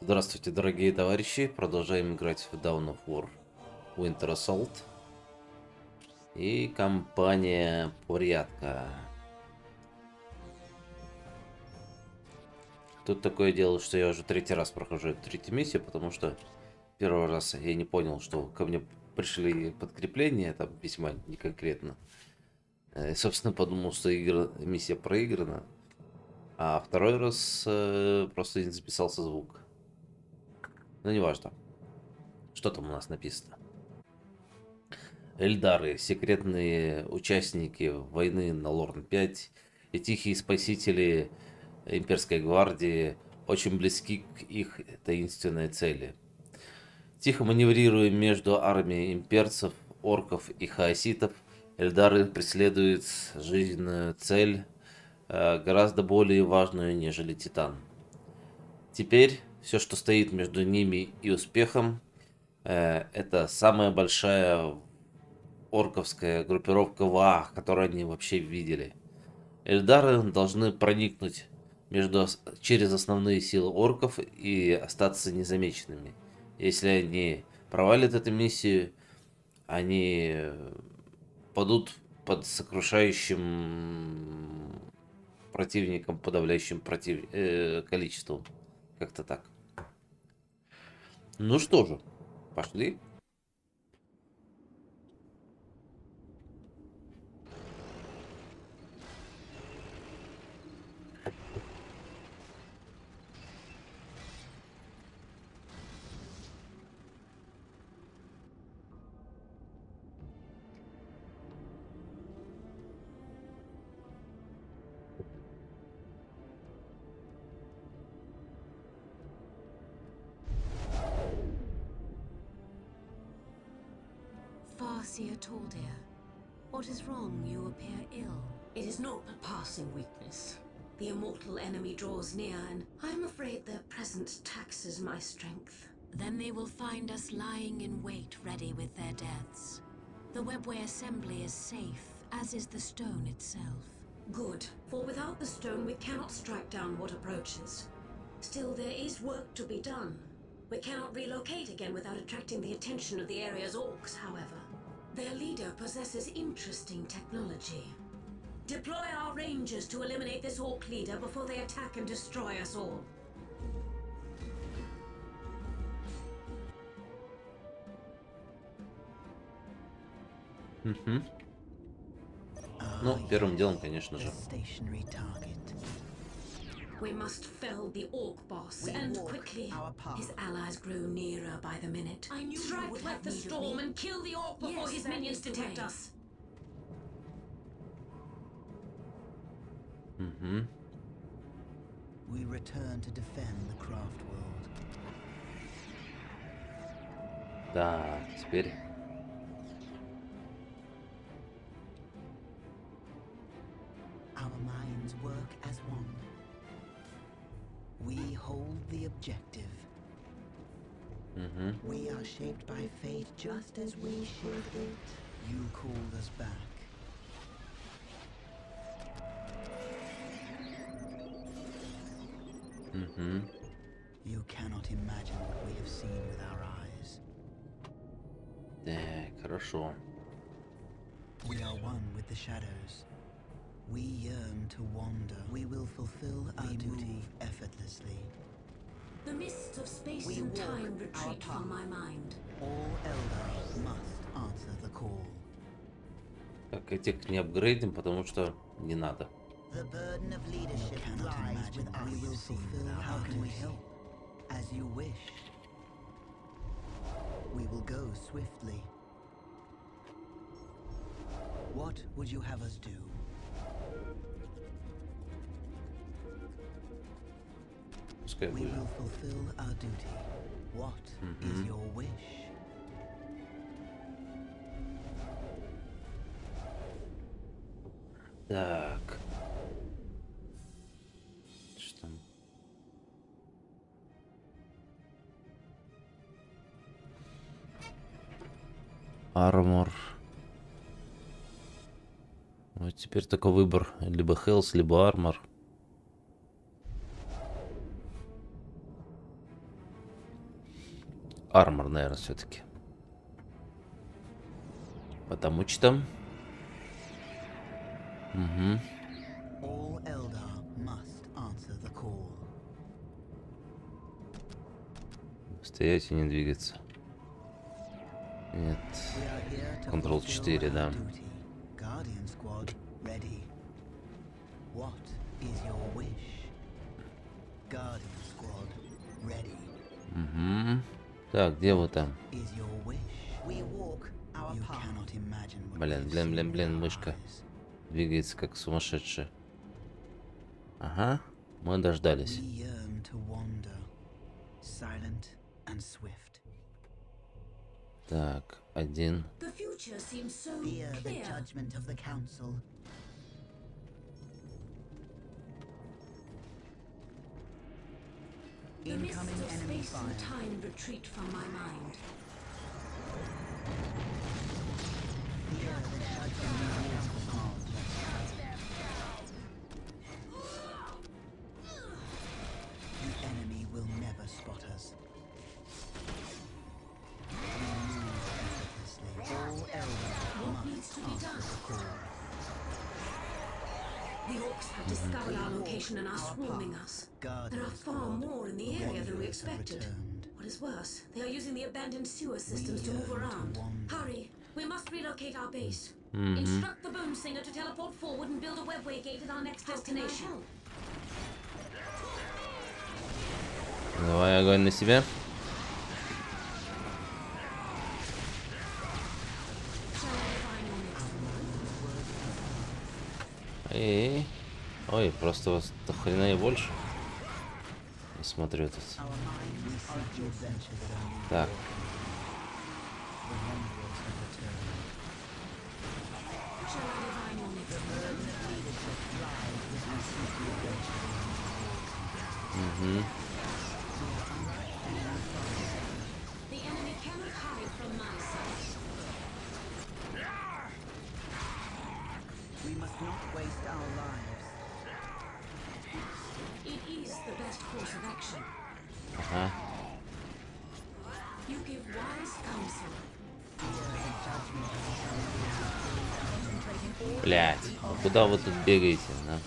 Здравствуйте, дорогие товарищи. Продолжаем играть в Down of War Winter Assault. И компания Порядка. Тут такое дело, что я уже третий раз прохожу третью миссию, потому что первый раз я не понял, что ко мне пришли подкрепления, там весьма неконкретно. И, собственно, подумал, что игра, миссия проиграна. А второй раз э, просто не записался звук. Но неважно. Что там у нас написано? Эльдары, секретные участники войны на Лорн-5 и тихие спасители имперской гвардии очень близки к их таинственной цели. Тихо маневрируя между армией имперцев, орков и хаоситов, Эльдары преследуют жизненную цель, э, гораздо более важную, нежели Титан. Теперь все, что стоит между ними и успехом, э, это самая большая орковская группировка ВА, которую они вообще видели. Эльдары должны проникнуть между, через основные силы орков и остаться незамеченными. Если они провалят эту миссию, они падут под сокрушающим противником, подавляющим против... э, количеством. Как-то так. Ну что же, пошли. Taxes my strength. Then they will find us lying in wait, ready with their deaths. The Webway Assembly is safe, as is the stone itself. Good, for without the stone we cannot strike down what approaches. Still, there is work to be done. We cannot relocate again without attracting the attention of the area's orcs, however. Their leader possesses interesting technology. Deploy our rangers to eliminate this orc leader before they attack and destroy us all. Угу. Ну, первым делом, конечно же. Stationary target. We must fell the orc boss, We and walk quickly. our path. His allies grow nearer by the minute. I knew you Strike would like have the need of storm me. and kill the orc before Yes, his that minions is the detect way. us. Угу. We return to defend the craft world. Да, теперь... Our minds work as one. We hold the objective. Угу. We are shaped by fate just as we shape it. You called us back. Угу. You cannot imagine what we have seen with our eyes. Так, хорошо. We are one with the shadows. We yearn to wander. We will fulfill our duty effortlessly. The mists of space We and walk time our retreat from path. my mind. All elders must answer the call. Так, этих не апгрейдим, потому что не надо. The burden of leadership lies with us. We will fulfill our duty. As you wish. We will go swiftly. What would you have us do? Your wish? Так. Что там? Армор. Вот теперь такой выбор. Либо Хелс, либо Армор. Армор, наверное, все-таки. Потому что... Угу. Стоять и не двигаться. Нет. Fulfill 4, our да. Так, где вы там? Блин, блин, блин, блин, мышка. Двигается как сумасшедшая. Ага, мы дождались. Так, один. Council. The mists Incoming of enemy space fire. and time retreat from my mind. swarming us. Guardian There are far squad more in the area than we warriors have expected. returned. What is worse, they are using the abandoned sewer systems to move yearn to around. wander. Hurry, we must relocate our base. Угу. Instruct the Boom Singer to teleport forward and build a webway gate at our next destination. Давай огонь на себя. Ой, просто вас до хрена и больше. Я смотрю тут. Так, The wanderers have returned. Shall I define your next move? угу. The enemy cannot hide from my sight. We must not waste our lives. It is the best course of action. Ага. Блять, ну куда вы тут бегаете, да?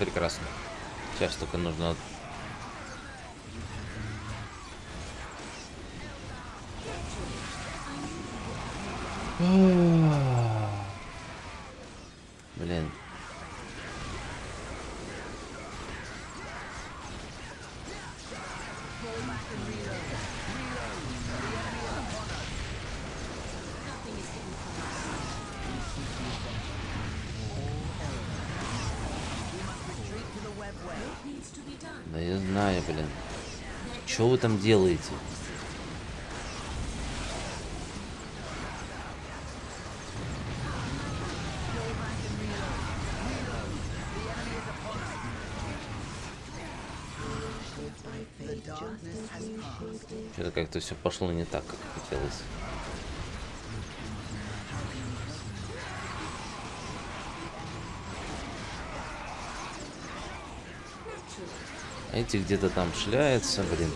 Прекрасно. Сейчас только нужно... Блин. Nothing is hidden from us. What needs to be done? Да я знаю, блин. Что вы там делаете? Что-то как-то все пошло не так, как хотелось. Эти где-то там шляются, блин.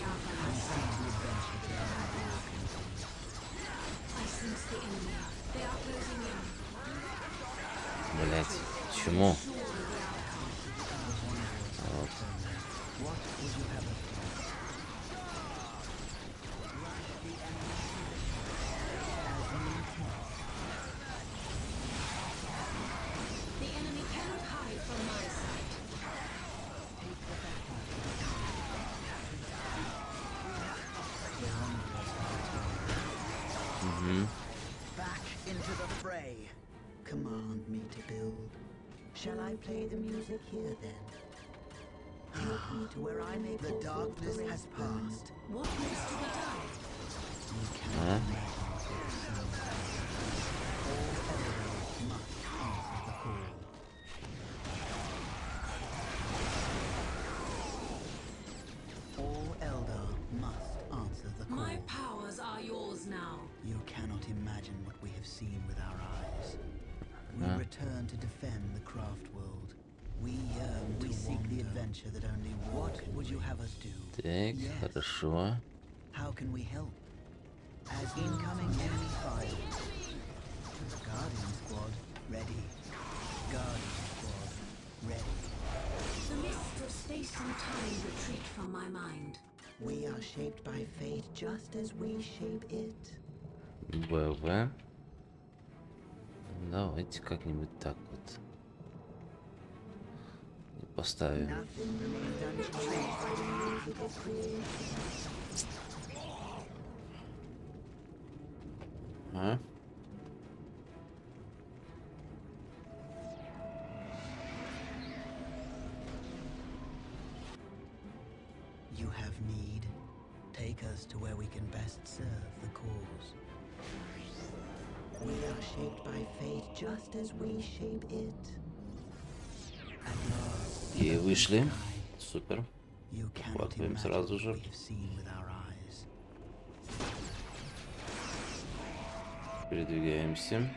Command me to build. Shall I play the music here then? Take me to where I may The darkness has passed. What needs to be done? You cannot imagine Yes. хорошо. How can we help? As incoming enemy fire. Guardian squad, ready. Guardian squad, ready. The mists of space and time retreat from my mind. We are shaped by fate just as we shape it. БВ. Давайте как-нибудь так А? You have need. Take us to where we can best serve the cause. We are shaped by fate just as we shape it. И вышли. Супер. Хватаем сразу же. Передвигаемся.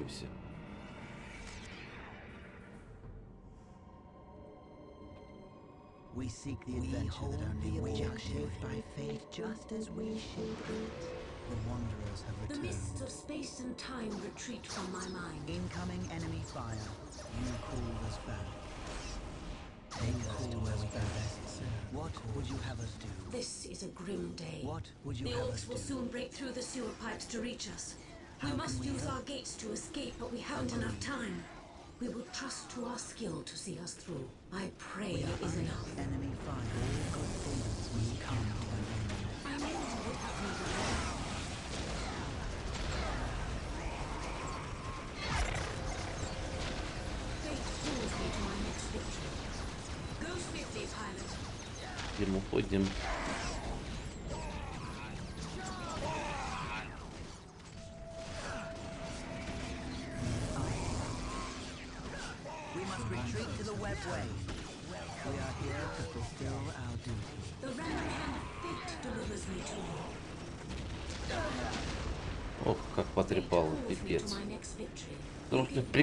передвигаемся. We seek the adventure that only we are shaped by fate just as we shape it. The wanderers have The returned. mists of space and time retreat from my mind. Incoming enemy fire. You called us back. Take us to where we can best serve. What would you have us do? This is a grim day. What would you The have orcs us will do? soon break through the sewer pipes to reach us. We must we use help? our gates to escape, but we haven't enough time. We will trust to our skill to see us through. I pray We it are is under enough. enemy fire. All good things will come to an end. I knew you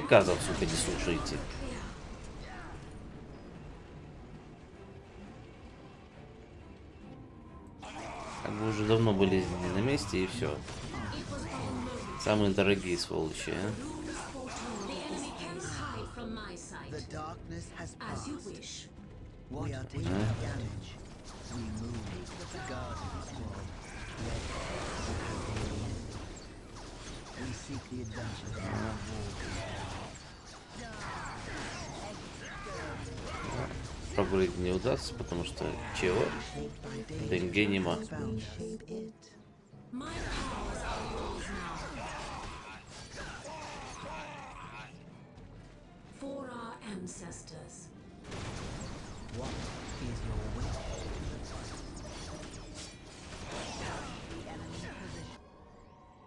приказов, сука, не слушаете. Как бы уже давно были на месте и все. Самые дорогие сволочи, а? Rules foretold. The enemy can hide from Пробурить не удастся, потому что чего? Деньги нема.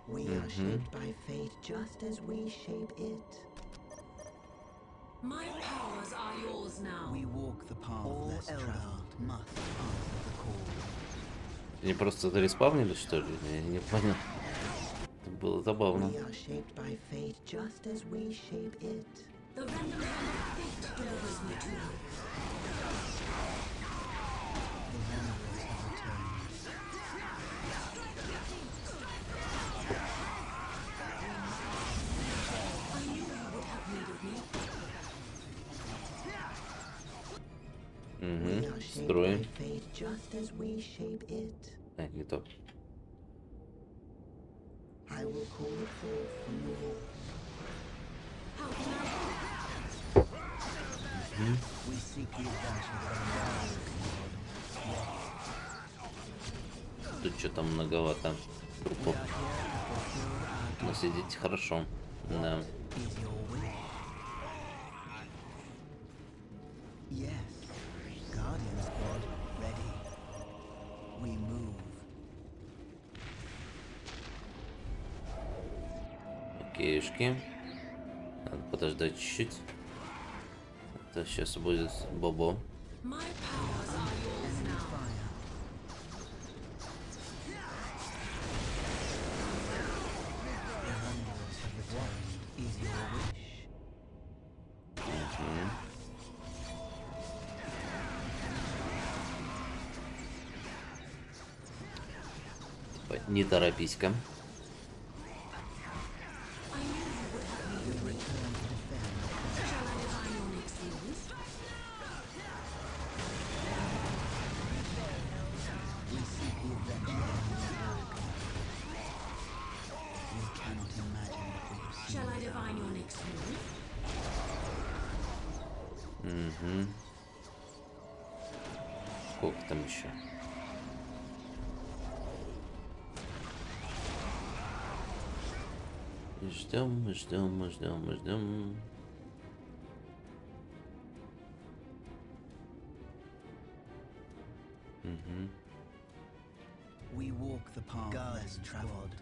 We are shaped by fate just as we shape it. My powers are yours now. We walk the path All less traveled must answer the call. Они просто зареспавнили, что ли? Я не понял. Это было забавно. We are shaped by fate just as we shape it. The random fate delivers me to just as we shape it. А, не то. I will call it forth from the wall. How can I We seek the adventure that Тут что-то многовато трупов. Но сидите хорошо. Да. Yes. We move. Окейшки. Надо подождать чуть-чуть. Это сейчас будет Бобо. My powers не торопись-ка. Ждем, ждем, ждем, ждем. Угу. We walk the path less traveled.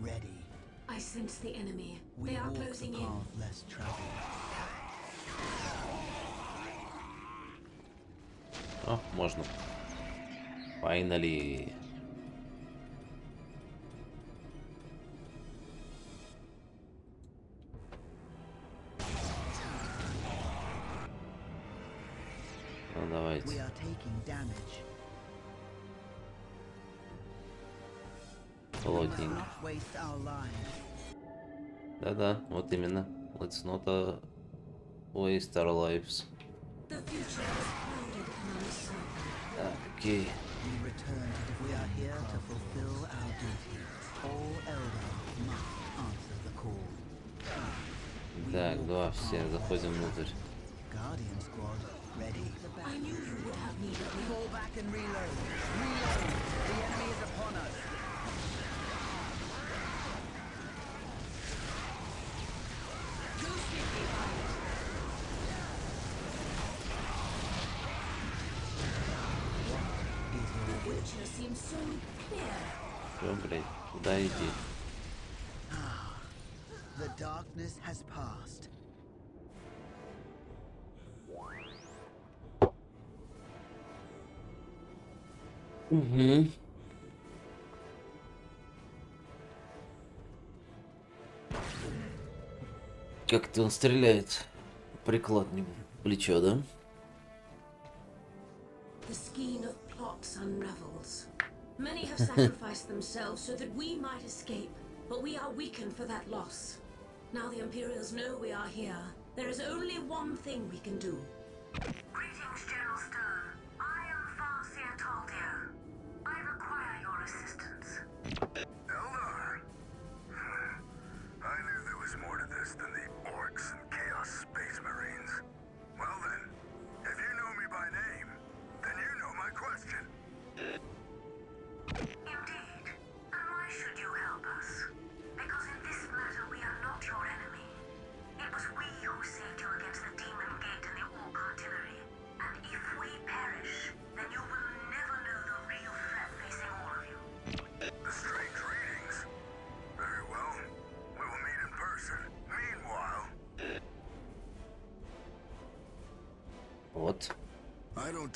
Ready. I sense the enemy. We They are walk the closing in. path less traveled. О, можно. Finally. Ну давайте. Плотненько. Да-да, вот именно. Let's not uh, waste our lives. Так, окей. Так, два, все, заходим внутрь. Fall back and reload. Reload. The enemy is upon us. The future seems so clear. Все, блядь, куда иди? The darkness has passed. Угу. Как-то он стреляет прикладным в плечо, да? The skein of plots unravels. Many have sacrificed themselves so that we might escape, but we are weakened for that loss. Now the Imperials know we are here. There is only one thing we can do. Greetings, General Stern.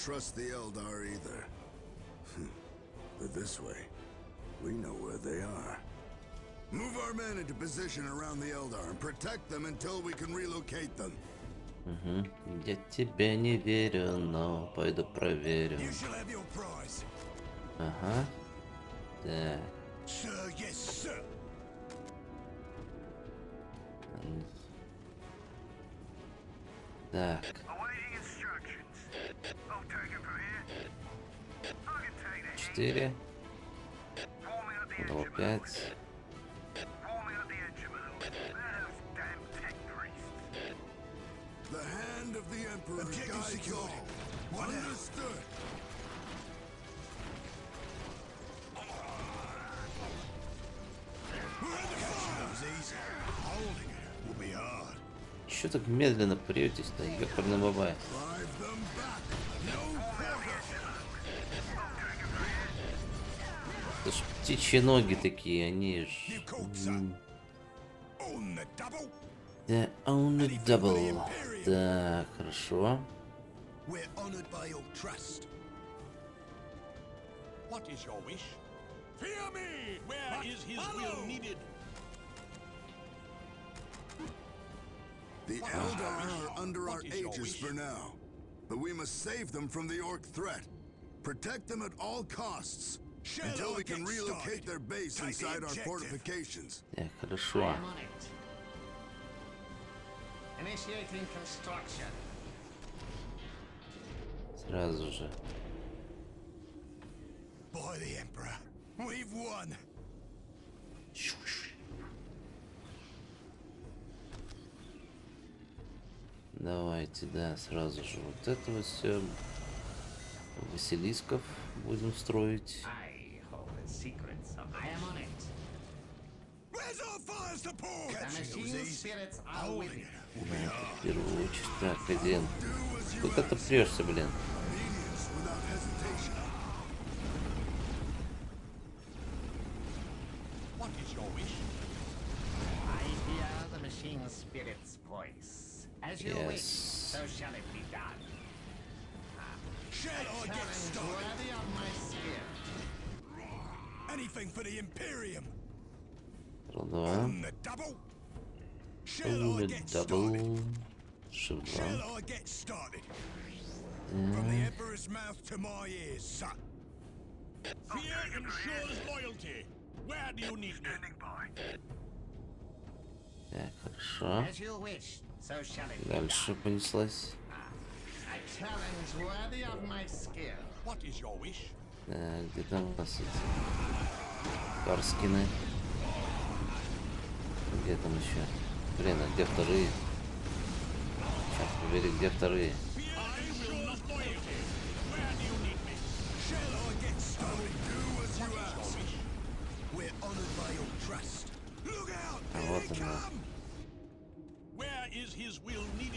trust the Eldar either. but this way, we know where they are. Move our men into position around the Eldar and protect them until we can relocate them. Угу. Я тебе не верю, но пойду проверю. shall have your prize. Ага. Так. Sir, yes, sir. Так. 4. Дал 5. Что так медленно претесь-то, ёкарный бабай? Это ж птичьи ноги такие, они ж... Some. On the double. Да, only double. Так, хорошо. What is your wish? Fear me! Where is his will needed? The Eldar are under our What is your aegis for now. But we must save them from the Orc threat. Protect them at all costs. Until we can relocate their base inside our fortifications. Так, хорошо. Сразу же. By the Emperor. We've won. Давайте, да, сразу же вот это вот все. Василисков будем строить. Secrets of I am on it. Where's our fire support? The machine spirits are with it. Первую очередь. Так, один. Куда ты прешься, блин? Shall I Ули get дабл. started? Shift Shall 2. I get started? From the Emperor's mouth to my ears, son. Fear ensures loyalty. Where do you need me? Так, хорошо. As you wish, so shall it be Дальше понеслась. Так, где там эти Карскины? Где там еще? Блин, а где вторые? Сейчас побери, где вторые? А вот она.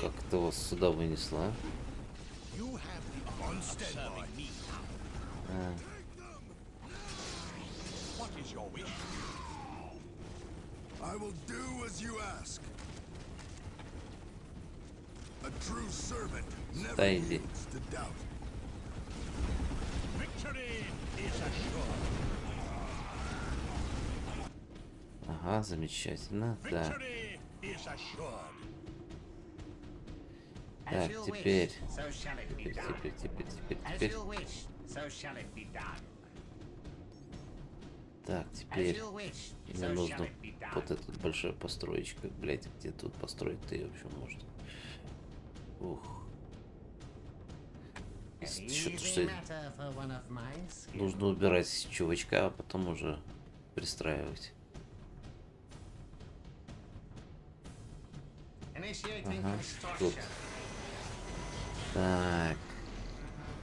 Как ты вас сюда вынесла? А, I will do as you ask. A true servant never yields to doubt. Victory is assured. ага, замечательно. Так, Victory is assured. As Так, теперь. wish, so shall it be теперь, done. теперь, теперь, теперь, теперь. Так, теперь мне нужно вот этот большой построечка. Блять, где тут построить-то ее вообще можно? Ух. Что-то, что нужно убирать чувачка, а потом уже пристраивать. Ага, тут. Так.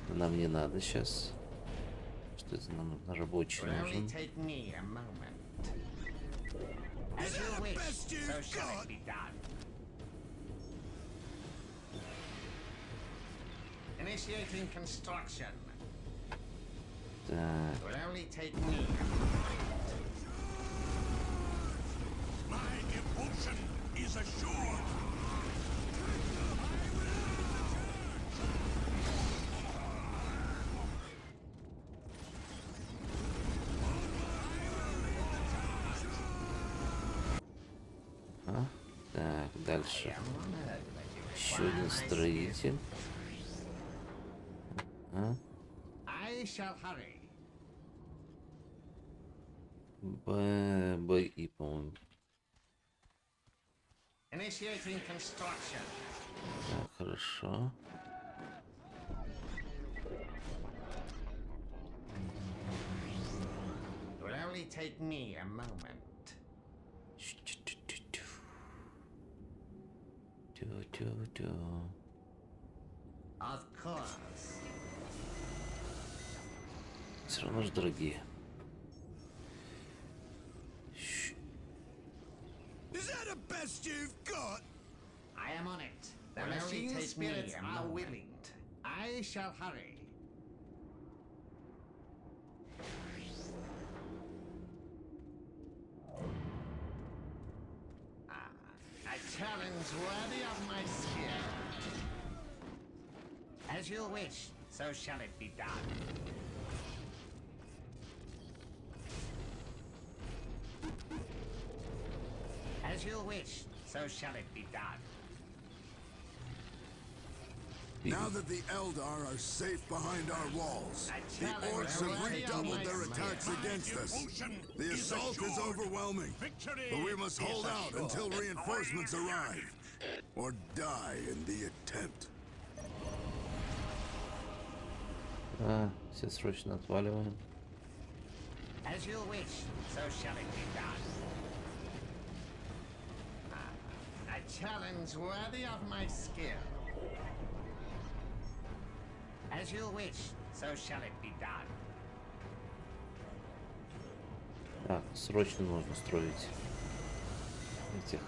Нам не надо сейчас. Что это нам на рабочий Will only нужен? take me a moment. As you wish, best so you've shall got? it be done. Initiating construction. Так. Will only take me a moment. My devotion is assured. Дальше. Еще один строитель. А? Б, Б и, по-моему. Так, хорошо. take me a moment. Тю-тю-тю. Of course. Все равно же дорогие. Щ- Is that the best you've got? I am on it. The Will only machine take me spirits a are moment. willing. I shall hurry. Worthy of my. As you wish, so shall it be done. As you wish, so shall it be done. Now that the Eldar are safe behind our walls, I the challenge orcs have everybody on redoubled my their side. attacks against us. Devotion The is assault is assured. overwhelming, Victory but we must is hold out assured. until reinforcements arrive, or die in the attempt. А, все срочно отваливаем. As you wish, so shall it be done. Ah, a challenge worthy of my skill. As you wish, so shall it be done. Так, срочно нужно строить этих.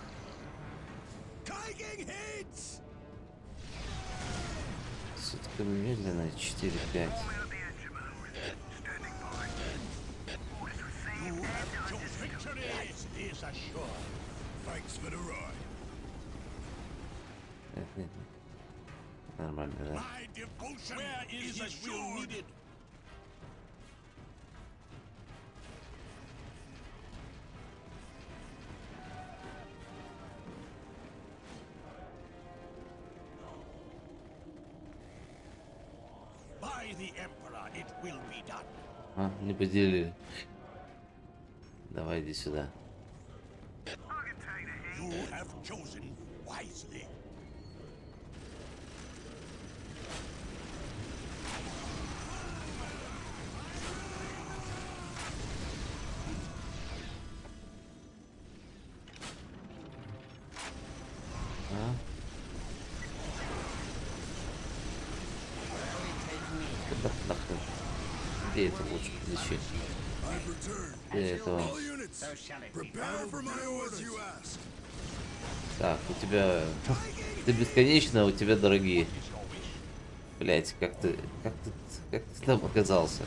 Все-таки медленно, 4-5. Your victory is assured. Thanks for the ride. Нет, нет, нет. Нормально, да? My devotion Where is, his will needed? By the Emperor, it will be done. А, не поделили. Давай иди сюда. You have chosen wisely. А? Куда нахрен? Где это лучше лечить? I've returned. Где этого? All units, So shall it be prepare for my orders. You ask. Так, у тебя... Ты бесконечно, а у тебя дорогие. Блять, как ты... Как ты... Как ты там оказался?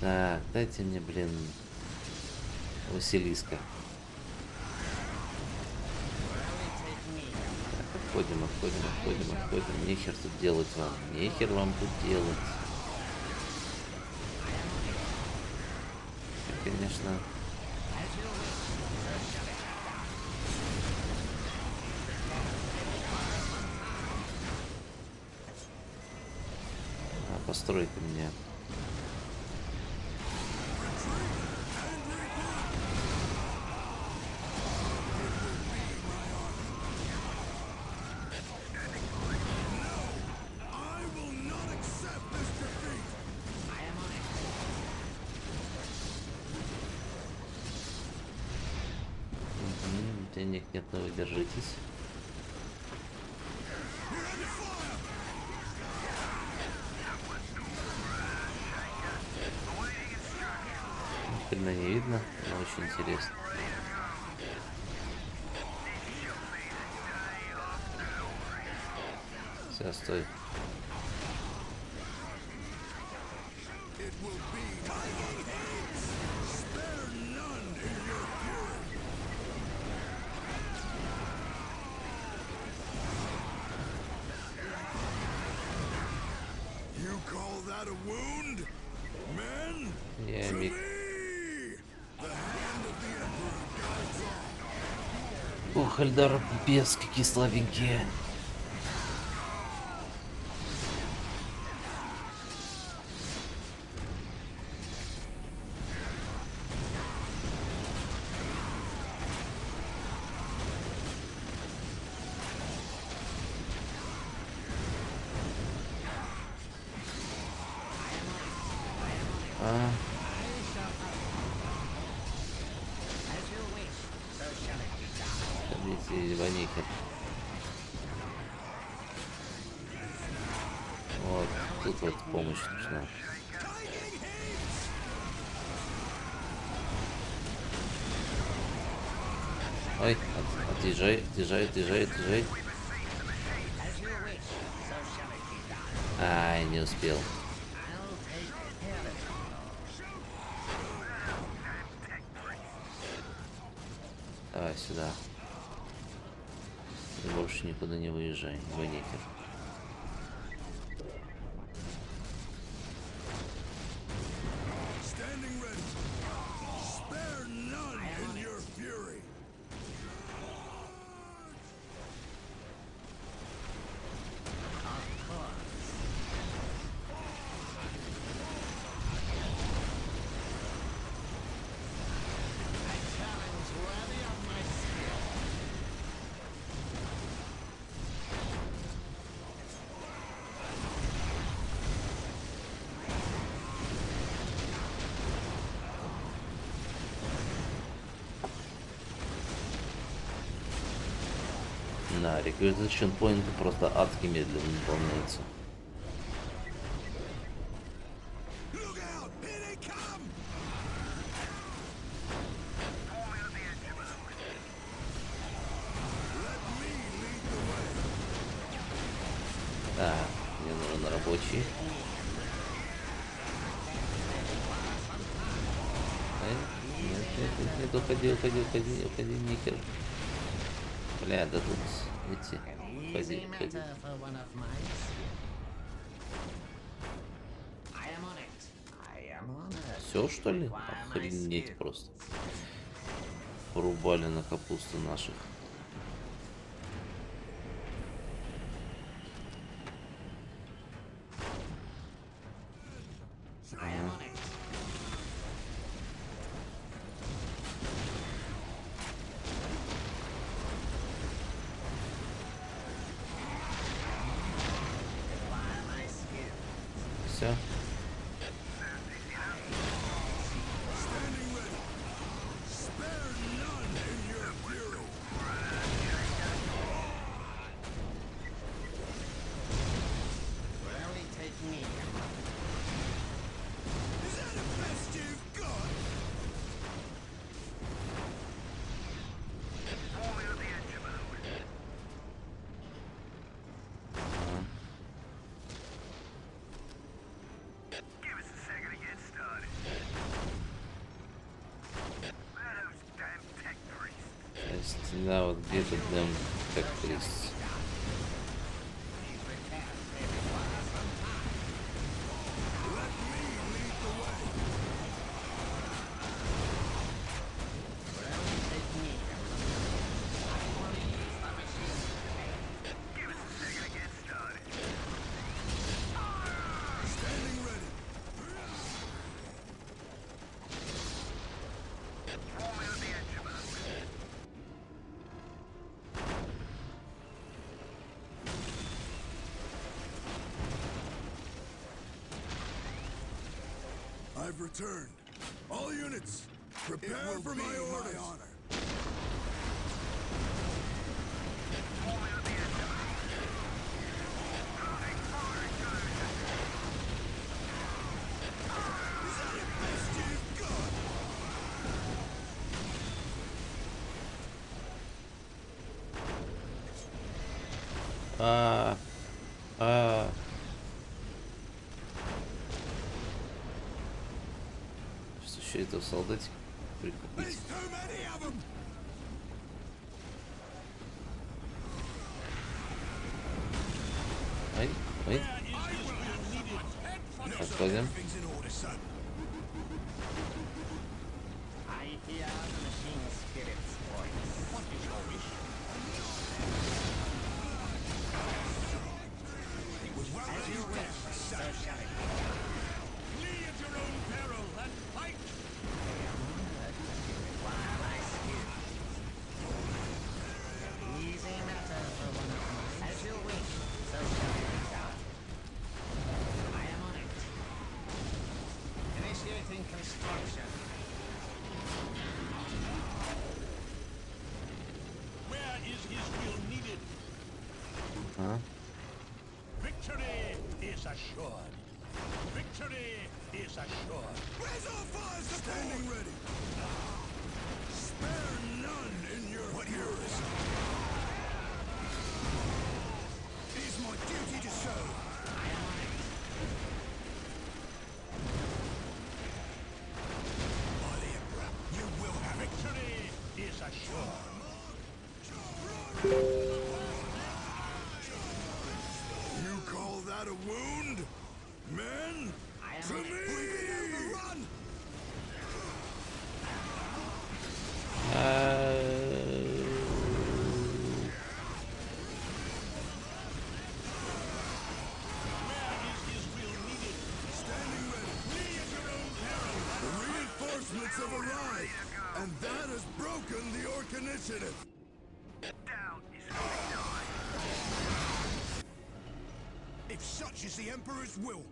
Так, дайте мне, блин, Василиска. Отходим, отходим, отходим, отходим. Нехер тут делать вам. Нехер вам тут делать. Конечно. А, построй ты меня. Денег нет, но вы держитесь. Хрена не видно, но очень интересно. Все, стой. Эльдар пипец какие слабенькие. А, Ебаника. Вот, тут вот помощь нужна. Ой, от, отъезжай, отъезжай, отъезжай, отъезжай. Ай, не успел. никуда не выезжай, в Acquisition Point просто адски медленно выполняется. Так, мне нужен рабочий. Э, нет, нет, нет, нет, уходи, уходи, уходи, уходи, никер. Бля, да тут идти. Все что ли? Охренеть просто. Порубали на капусту наших. now deal with them factories. returned. All units, prepare for my orders. солдатик прикупить. Ай, ай. Отходим. I hear machine spirits. I can go. Initiative! Down is. If such is the Emperor's will,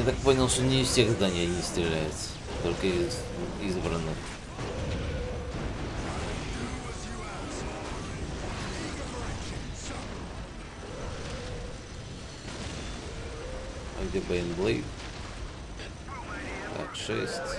Я так понял, что не из всех зданий они стреляют, только из избранных. А где Бейнблейд? Так, 6.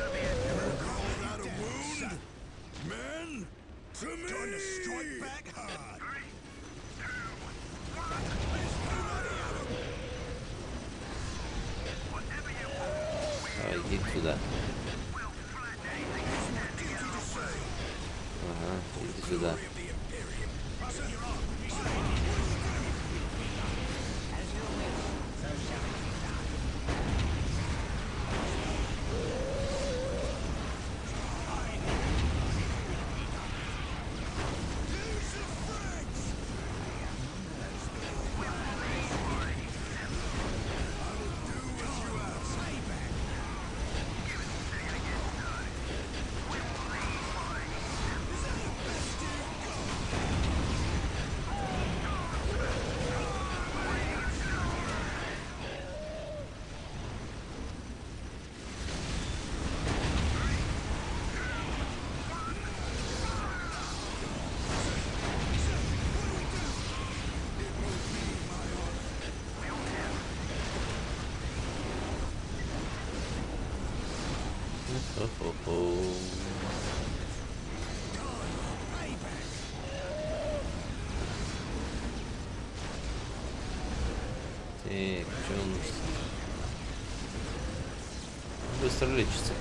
быстро лечится.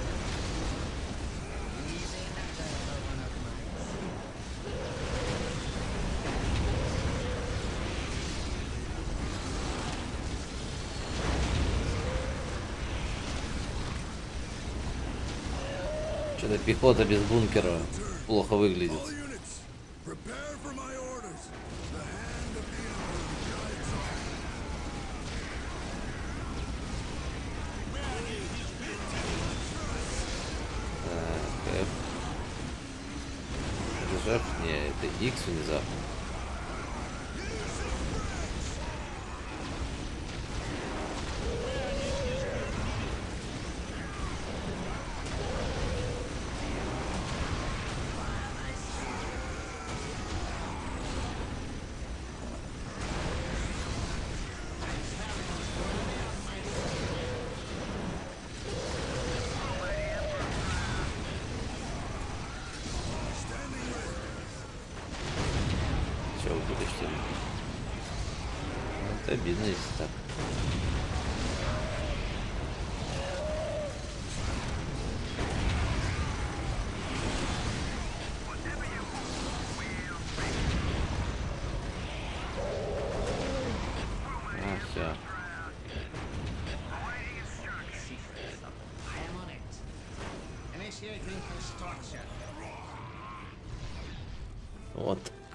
Что-то пехота без бункера плохо выглядит. Нажав? Не, это X внезапно.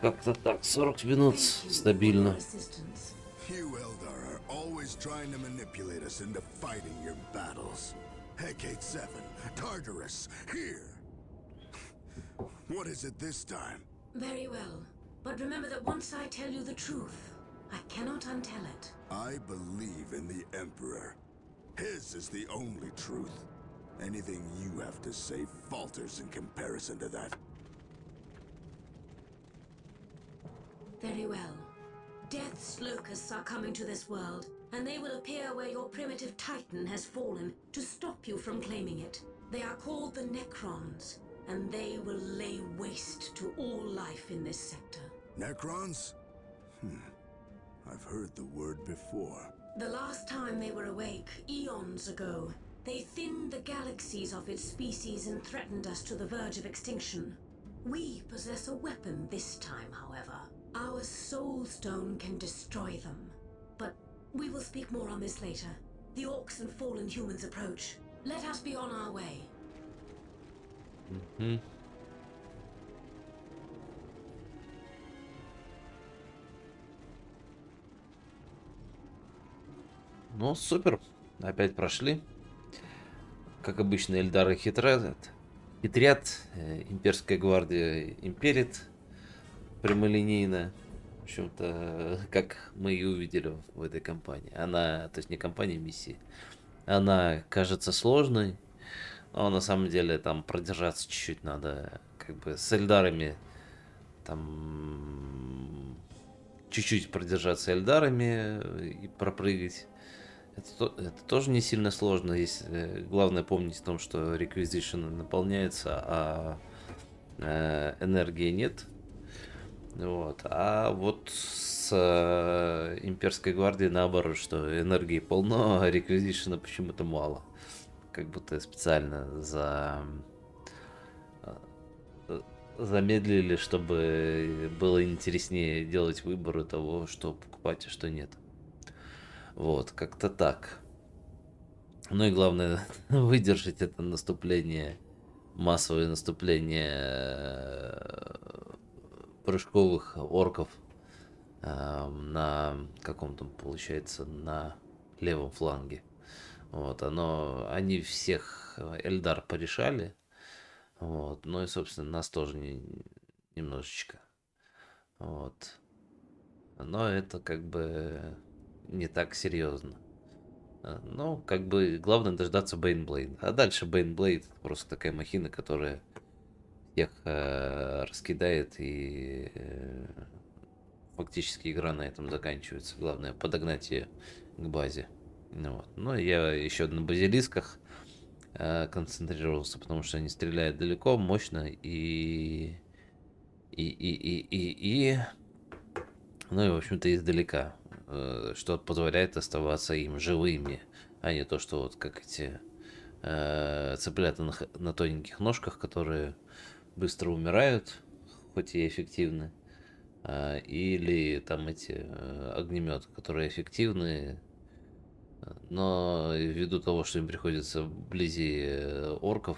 как-то так, 40 минут стабильно. Assistance. You Eldar are always trying to manipulate us into fighting your battles. Hecate 7, Tartarus, here! What is it this time? Very well. But remember that once I tell you the truth, I cannot untell it. I believe in the Emperor. His is the only truth. Anything you have to say falters in comparison to that. Very well. Death's locusts are coming to this world, and they will appear where your primitive titan has fallen to stop you from claiming it. They are called the Necrons, and they will lay waste to all life in this sector. Necrons? Hmm. I've heard the word before. The last time they were awake, eons ago, they thinned the galaxies of its species and threatened us to the verge of extinction. We possess a weapon this time, however. Our Soul Stone can destroy them. But we will speak more on this later. The orcs and fallen humans approach. Let us be on our way. Мгм. Ну, супер. Опять прошли. Как обычно, Эльдары хитрят. Хитрят. э, Имперская гвардия империт. Прямолинейно. В общем-то, как мы и увидели в этой кампании. Она, то есть не кампания, миссии. Она кажется сложной, но на самом деле там продержаться чуть-чуть надо. Как бы с Эльдарами там чуть-чуть продержаться Эльдарами и пропрыгать. Это, то- это тоже не сильно сложно, если главное помнить о том, что Requisition наполняется, а э, энергии нет. Вот. А вот с э, имперской гвардией наоборот, что энергии полно, а реквизишена почему-то мало. Как будто специально за э, замедлили, чтобы было интереснее делать выборы того, что покупать, а что нет. Вот, как-то так. Ну и главное, выдержать это наступление, массовое наступление э, прыжковых орков э, на каком там, получается, на левом фланге. Вот, оно, они всех Эльдар порешали. Вот, ну и, собственно, нас тоже не- немножечко. Вот. Но это как бы не так серьезно. А, Ну, как бы главное дождаться Бейнблейд. А дальше Бейнблейд просто такая махина, которая всех э, раскидает и э, фактически игра на этом заканчивается. Главное подогнать ее к базе. Ну, вот. Но я еще на базилисках э, концентрировался, потому что они стреляют далеко, мощно и и и и и, и... ну и в общем-то издалека, э, что позволяет оставаться им живыми, а не то, что вот как эти э, цыплята на, на тоненьких ножках, которые быстро умирают, хоть и эффективны, а, или там эти огнеметы, которые эффективны, но ввиду того, что им приходится вблизи э, орков,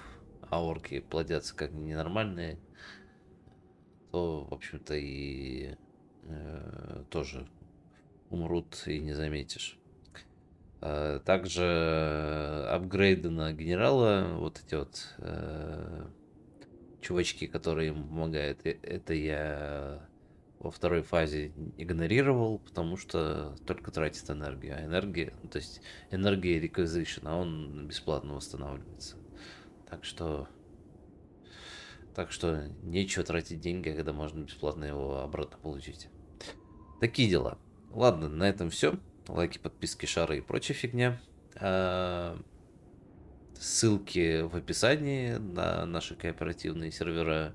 а орки плодятся как ненормальные, то, в общем-то, и э, тоже умрут и не заметишь. А, Также апгрейды на генерала, вот эти вот э, чувачки, которые им помогают, это я во второй фазе игнорировал, потому что только тратит энергию. А энергия, ну, то есть энергия requisition, а он бесплатно восстанавливается. Так что так что нечего тратить деньги, когда можно бесплатно его обратно получить. Такие дела. Ладно, на этом все. Лайки, подписки, шары и прочая фигня. Ссылки в описании на наши кооперативные сервера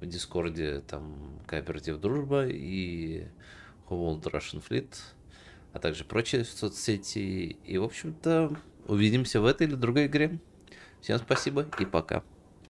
в Дискорде, там Кооператив Дружба и World Russian Fleet, а также прочие соцсети. И, в общем-то, увидимся в этой или другой игре. Всем спасибо и пока.